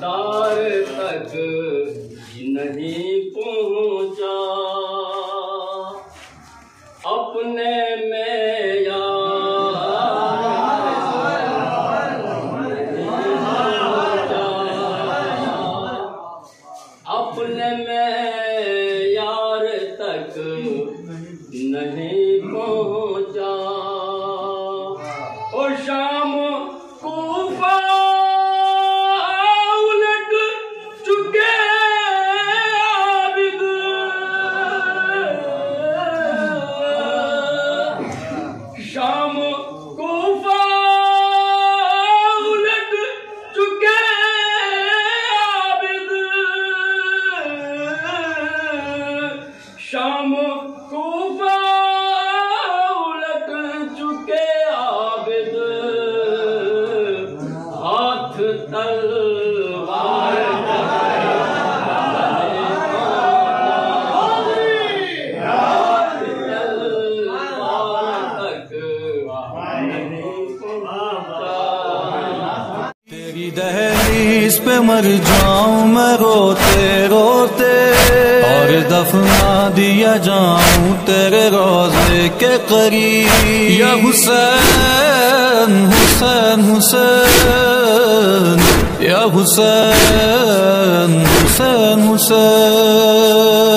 دار تک نہیں پہنچا۔ اپنے میں اپنے میں یار تک نہیں پہنچا۔ او شام دہلیز پہ مر جاؤں میں روتے روتے اور دفنا دیا جاؤں تیرے روزے کے قریب یا حسین حسین حسین حسین حسین حسین.